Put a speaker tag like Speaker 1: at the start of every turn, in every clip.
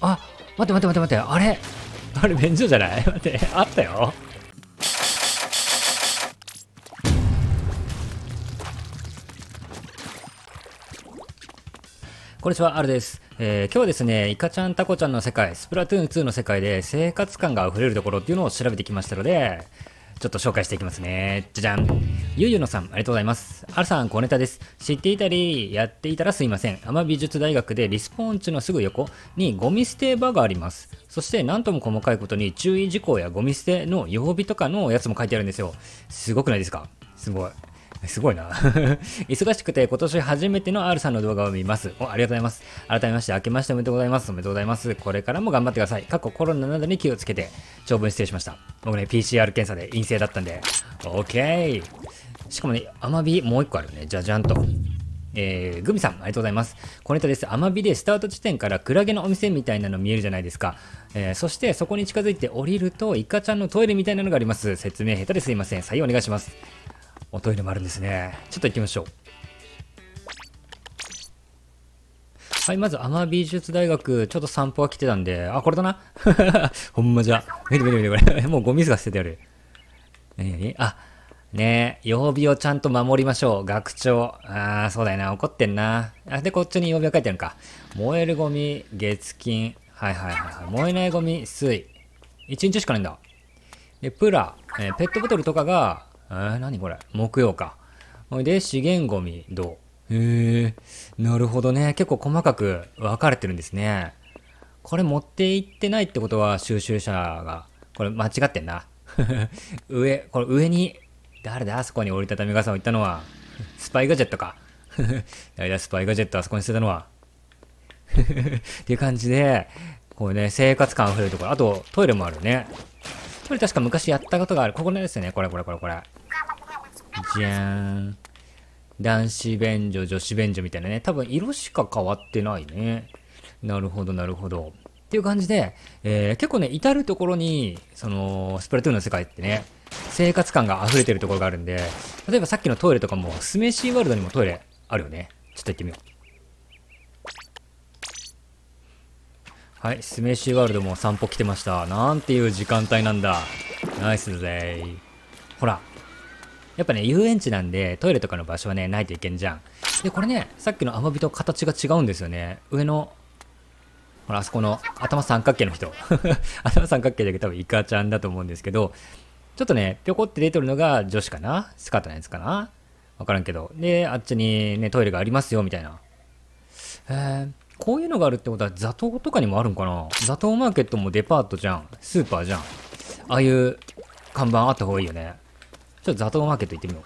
Speaker 1: あ、待って待って待って待って、あれ？あれ便所じゃない？待って、あったよ。こんにちは、あるです。えー、今日はですね、イカちゃんタコちゃんの世界、スプラトゥーン2の世界で生活感が溢れるところっていうのを調べてきましたので、ちょっと紹介していきますね。じゃじゃん。ゆうゆのさん、ありがとうございます。あるさん、小ネタです。知っていたり、やっていたらすいません。天美術大学でリスポーン地のすぐ横にゴミ捨て場があります。そして、なんとも細かいことに注意事項やゴミ捨ての曜日とかのやつも書いてあるんですよ。すごくないですか？すごい。すごいな 忙しくて今年初めての R さんの動画を見ます。お、ありがとうございます。改めまして、明けましておめでとうございます。おめでとうございます。これからも頑張ってください。過去コロナなどに気をつけて、長文失礼しました。僕ね、PCR 検査で陰性だったんで、OK! しかもね、アマビもう一個あるね。じゃじゃんと。えー、グミさん、ありがとうございます。コネタです。アマビでスタート地点からクラゲのお店みたいなの見えるじゃないですか。えー、そしてそこに近づいて降りると、イカちゃんのトイレみたいなのがあります。説明下手ですいません。採用お願いします。おトイレもあるんですね。ちょっと行ってみましょう。はい、まず、天美術大学、ちょっと散歩が来てたんで、あ、これだな。ほんまじゃ。見て見て見て、これ。もうゴミが捨ててある。何何？あ、ねえ、曜日をちゃんと守りましょう。学長。ああ、そうだよな。怒ってんな。あ、で、こっちに曜日が書いてあるか。燃えるゴミ、月金。はいはいはいはい。燃えないゴミ、水。1日しかないんだ。で、プラ、えー、ペットボトルとかが、えー、何これ？木曜か。ほいで、資源ゴミ、どう？へえ、なるほどね。結構細かく分かれてるんですね。これ持って行ってないってことは収集者が、これ間違ってんな。上、これ上に、誰だ？あそこに折りたたみ傘を置いたのは。スパイガジェットか。誰だ？スパイガジェットあそこに捨てたのは。っていう感じで、こうね、生活感溢れるところ。あと、トイレもあるね。トイレ確か昔やったことがある。ここですよね。これこれこれこれ。じゃーん。男子便所、女子便所みたいなね。多分色しか変わってないね。なるほど、なるほど。っていう感じで、えー、結構ね、至るところに、その、スプラトゥーンの世界ってね、生活感が溢れてるところがあるんで、例えばさっきのトイレとかも、スメシーワールドにもトイレあるよね。ちょっと行ってみよう。はい、スメシーワールドも散歩来てました。なんていう時間帯なんだ。ナイスだぜほら、やっぱね、遊園地なんで、トイレとかの場所はね、ないといけんじゃん。で、これね、さっきのアマビと形が違うんですよね。上の、ほら、あそこの頭三角形の人。頭三角形だけど多分イカちゃんだと思うんですけど、ちょっとね、ぴょこって出てるのが女子かな？スカートのやつかな？わからんけど。で、あっちにね、トイレがありますよ、みたいな。へー。こういうのがあるってことは、座頭とかにもあるんかな？座頭マーケットもデパートじゃん。スーパーじゃん。ああいう看板あった方がいいよね。ちょっとザトウマーケット行ってみよう。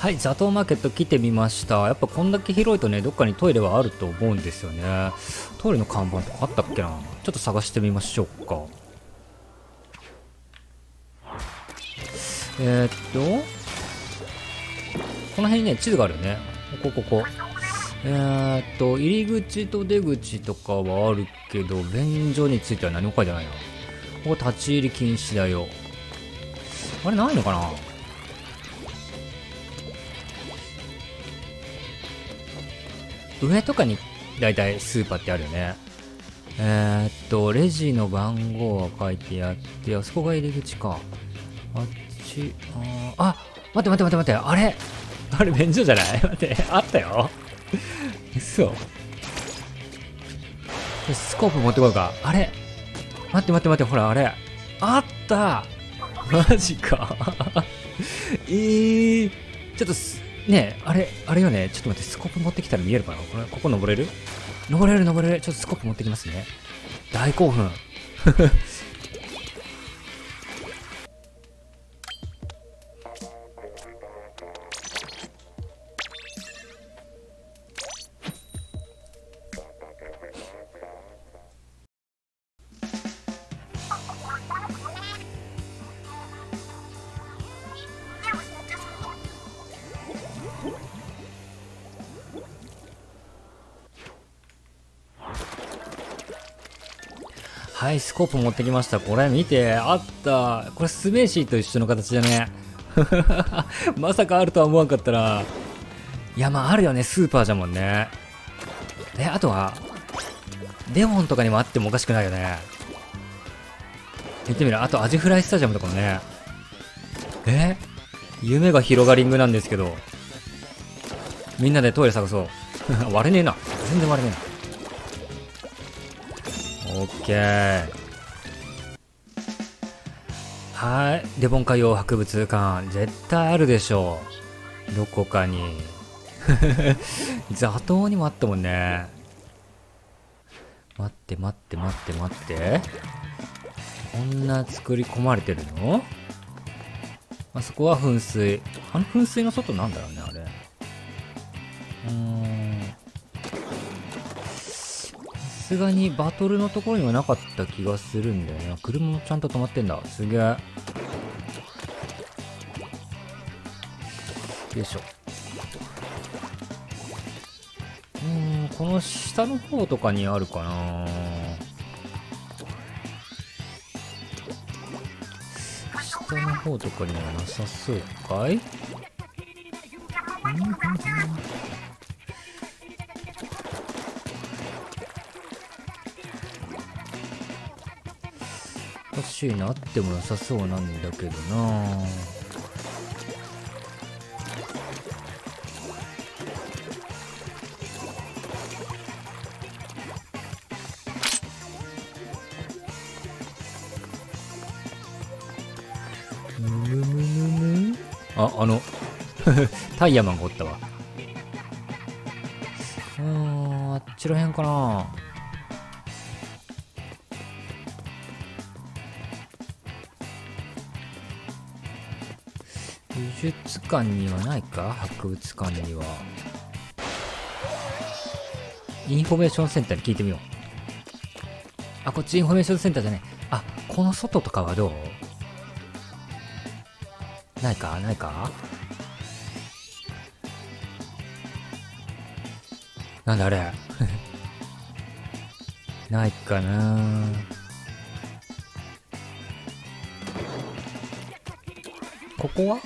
Speaker 1: はい、ザトウマーケット来てみました。やっぱこんだけ広いとね、どっかにトイレはあると思うんですよね。トイレの看板とかあったっけな？ちょっと探してみましょうか。えー、っと、この辺にね、地図があるよね。ここ、ここ。えー、っと、入り口と出口とかはあるけど、便所については何も書いてないな。ここ立ち入り禁止だよ。あれないのかな？上とかにだいたいスーパーってあるよね。えー、っと、レジの番号は書いてあって、あそこが入り口か。あっち、ああ、待って待って待って待って、あれ？あれ便所じゃない？待って、あったよ。嘘。スコープ持ってこようか。あれ待って待って待って、ほら、あれ。あったマジか。えー、ちょっとす、ねあれ、あれよね。ちょっと待って、スコープ持ってきたら見えるかな？これ、ここ登れる？登れる登れる。ちょっとスコープ持ってきますね。大興奮。はい、スコープ持ってきました。これ見て、あった。これスベーシーと一緒の形だね。まさかあるとは思わんかったら。いや、まああるよね。スーパーじゃもんね。え、あとは、デモンとかにもあってもおかしくないよね。言ってみる。あと、アジフライスタジアムとかもね。え？夢が広がりングなんですけど。みんなでトイレ探そう。割れねえな。全然割れねえな。オッケー。はい。デボン海洋博物館。絶対あるでしょう。どこかに。座頭にもあったもんね。待って待って待って待って。こんな作り込まれてるの？あそこは噴水。あの噴水の外なんだろうね、あれ。うん。すがにバトルのところにはなかった気がするんだよね。車もちゃんと止まってんだ。すげえ。よいしょ。うん、この下の方とかにあるかな下の方とかにはなさそうかい？うん欲しいなあっても良さそうなんだけどな。あ、あの、タイヤマンがおったわ。うーん、あっちらへんかな美術館にはないか？博物館には。インフォメーションセンターに聞いてみよう。あ、こっちインフォメーションセンターじゃない。あ、この外とかはどう？ないか？ないか？なんだあれ？ないかな？ここは？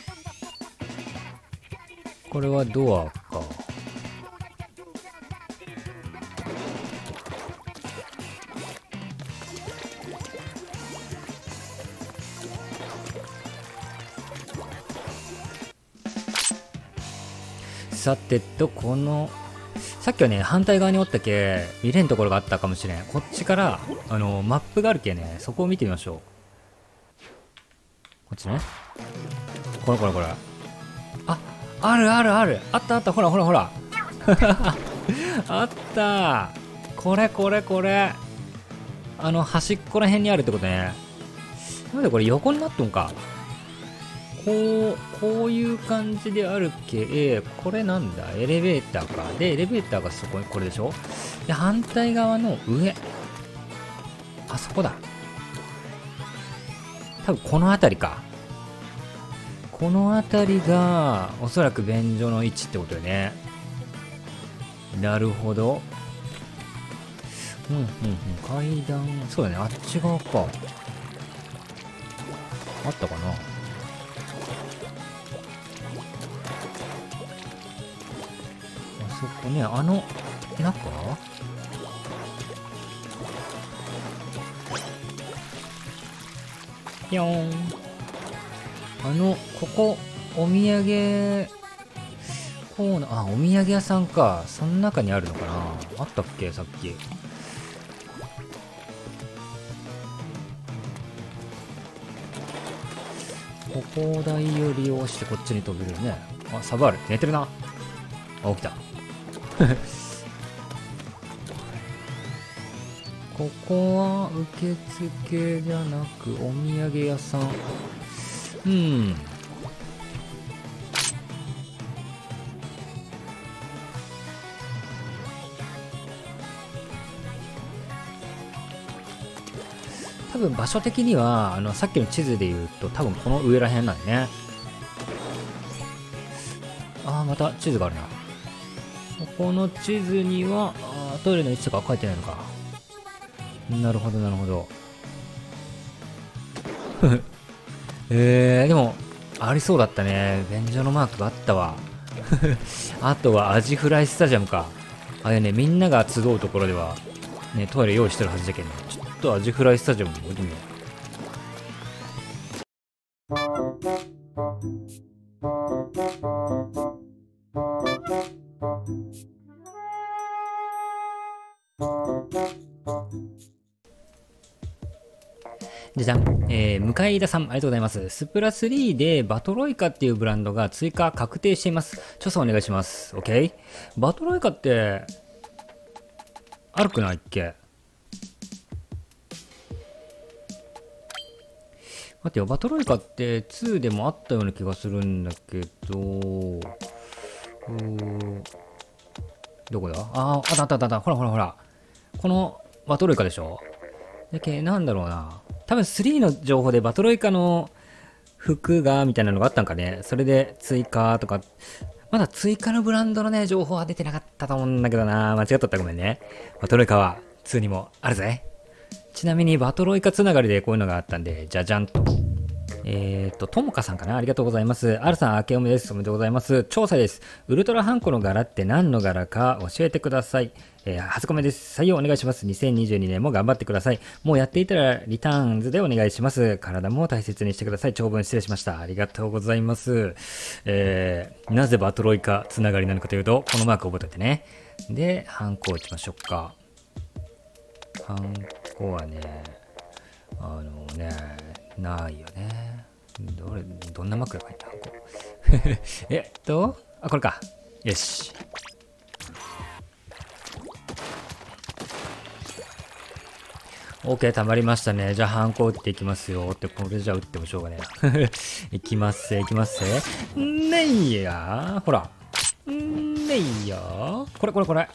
Speaker 1: これはドアか。さてと、この、さっきはね、反対側におったけ、見れんところがあったかもしれん。こっちから、あの、マップがあるけね、そこを見てみましょう。こっちね。これこれこれ。あ、るあるある。あったあった、ほらほらほら。あったこれこれこれ。あの、端っこら辺にあるってことね。なんでこれ横になっとんか。こう、こういう感じであるけえ、これなんだ？エレベーターか。で、エレベーターがそこに、これでしょ？で、反対側の上。あそこだ。多分この辺りか。この辺りが、おそらく便所の位置ってことよね。なるほど。うん、うん、うん。階段、そうだね。あっち側か。あったかなあそこね、あの、中？ぴょーん。あの、ここ、お土産、コーナー、あ、お土産屋さんか。その中にあるのかなあったっけさっき。ここ台を利用してこっちに飛べるね。あ、サバール。寝てるな。あ、起きた。ここは受付じゃなくお土産屋さん。うん。多分場所的には、あの、さっきの地図で言うと、多分この上ら辺なんね。ああ、また地図があるな。ここの地図には、トイレの位置とか書いてないのか。なるほど、なるほど。えー、でも、ありそうだったね。便所のマークがあったわ。あとはアジフライスタジアムか。あれね、みんなが集うところでは、ね、トイレ用意してるはずだけどね。ちょっとアジフライスタジアムに置いてみよう。じゃじゃん。えー、向井田さん、ありがとうございます。スプラ3でバトロイカっていうブランドが追加確定しています。調査お願いします。OK? バトロイカって、悪くないっけ？待ってよ、バトロイカって2でもあったような気がするんだけど、うーどこだ？あ、ああったあったあった、ほらほらほら。このバトロイカでしょ？だけなんだろうな。多分3の情報でバトロイカの服がみたいなのがあったんかね。それで追加とか、まだ追加のブランドのね、情報は出てなかったと思うんだけどな。間違っとったごめんね。バトロイカは2にもあるぜ。ちなみにバトロイカつながりでこういうのがあったんで、じゃじゃんと。えー、っと、ともかさんかな？ありがとうございます。R さん、明けおめです。おめでとうございます。調査です。ウルトラハンコの柄って何の柄か教えてください。えー、初コメです。採用お願いします。2022年も頑張ってください。もうやっていたらリターンズでお願いします。体も大切にしてください。長文失礼しました。ありがとうございます。えー、なぜバトロイカつながりなのかというと、このマーク覚えておいてね。で、ハンコを打ちましょうか。ハンコはね、あのね、ないよね。どれ、どんなマークが書いてあるハンコ。えっと、あ、これか。よし。OK、たまりましたね。じゃあ、ハンコ打っていきますよ。って、これじゃ打ってもしょうがねえな。いきますせ、いきますせ。ねいやほら。ねいやこれ、これ、これ。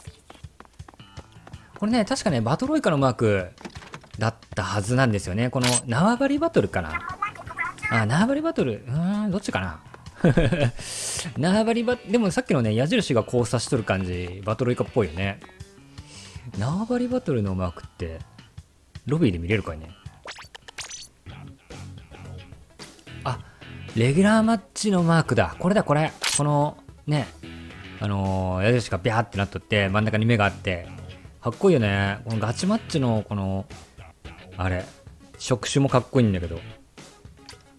Speaker 1: これね、確かね、バトロイカのマークだったはずなんですよね。この縄張りバトルかな？あ、縄張りバトル？うーん、どっちかな？縄張りバでもさっきのね、矢印が交差しとる感じ、バトロイカっぽいよね。縄張りバトルのマークって、ロビーで見れるかいね？あ、レギュラーマッチのマークだ。これだ、これ。この、ね、あのー矢印がビャーってなっとって、真ん中に目があって、かっこいいよね。このガチマッチの、この、あれ、触手もかっこいいんだけど、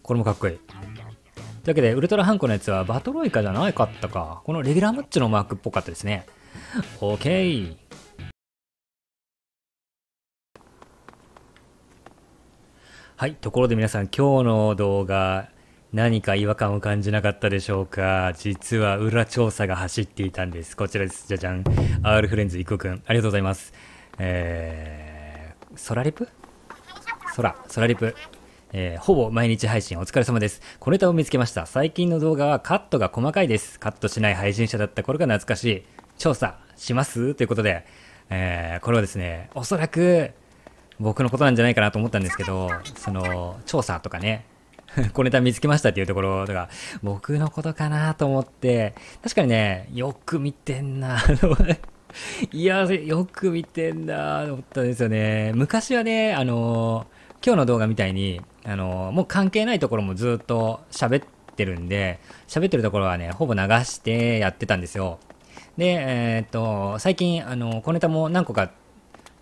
Speaker 1: これもかっこいい。というわけで、ウルトラハンコのやつはバトロイカじゃないかったか。このレギュラーマッチのマークっぽかったですね。OK! はい、ところで皆さん、今日の動画、何か違和感を感じなかったでしょうか？実は裏調査が走っていたんです。こちらです。じゃじゃん。R フレンズ、いくくん。ありがとうございます。えー、ソラリプ？ソラ、ソラリプ。えーほぼ毎日配信お疲れ様です。小ネタを見つけました。最近の動画はカットが細かいです。カットしない配信者だった頃が懐かしい。調査しますということで、えーこれはですね、おそらく僕のことなんじゃないかなと思ったんですけど、その、調査とかね、小ネタ見つけましたっていうところとか、僕のことかなと思って、確かにね、よく見てんないや、よく見てんなと思ったんですよね。昔はね、あの今日の動画みたいに、あのもう関係ないところもずっと喋ってるんで、喋ってるところはね、ほぼ流してやってたんですよ。で、えーっと、最近、あの、小ネタも何個か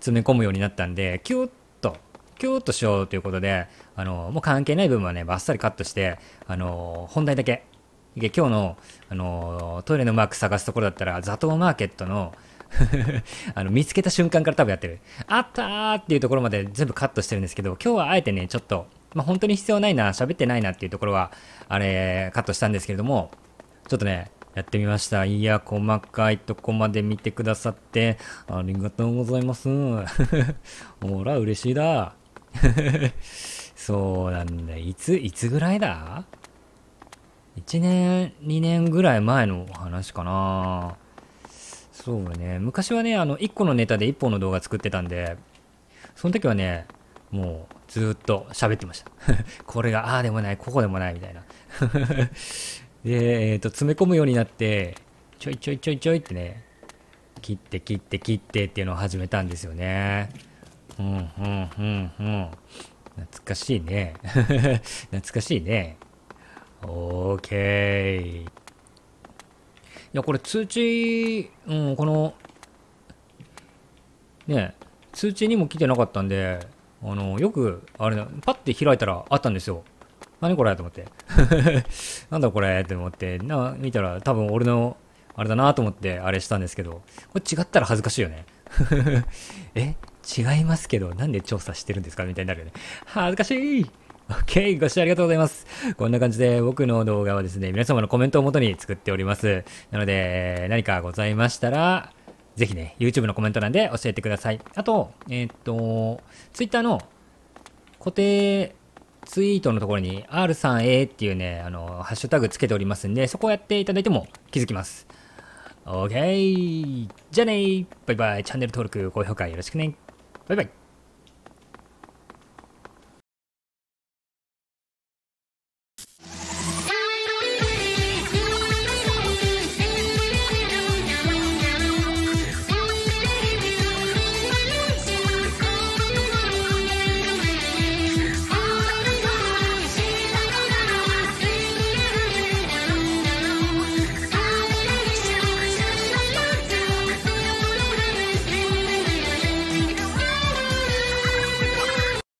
Speaker 1: 詰め込むようになったんで、キューッと、キューッとしようということで、あの、もう関係ない部分はね、バッサリカットして、あの、本題だけ。今日の、あの、トイレのマーク探すところだったら、ザトウマーケットの、あの、見つけた瞬間から多分やってる。あったーっていうところまで全部カットしてるんですけど、今日はあえてね、ちょっと、まあ、本当に必要ないな、喋ってないなっていうところは、あれ、カットしたんですけれども、ちょっとね、やってみました。いや、細かいとこまで見てくださって、ありがとうございます。ほら、嬉しいだ。そうなんだ。いつ、いつぐらいだ ?1 年、2年ぐらい前の話かな。そうね。昔はね、あの、1個のネタで1本の動画作ってたんで、その時はね、もうずっと喋ってました。これが、ああでもない、ここでもない、みたいな。で、えっ、と、詰め込むようになって、ちょいちょいちょいちょいってね、切って切って切ってっていうのを始めたんですよね。うん、うん、うん、うん。懐かしいね。懐かしいね。オーケー。や、これ通知、うん、この、ね、通知にも来てなかったんで、あの、よく、あれ、パッて開いたらあったんですよ。何これと思って。なんだこれって思って、な、見たら多分俺の、あれだなと思ってあれしたんですけど、これ違ったら恥ずかしいよね。え違いますけど、なんで調査してるんですかみたいになるよね。恥ずかしい OK! ご視聴ありがとうございます。こんな感じで僕の動画はですね、皆様のコメントをもとに作っております。なので、何かございましたら、ぜひね、YouTube のコメント欄で教えてください。あと、えー、っと、Twitter の固定ツイートのところに R3A っていうね、あの、ハッシュタグつけておりますんで、そこをやっていただいても気づきます。OK! じゃあねバイバイチャンネル登録、高評価よろしくねバイバイ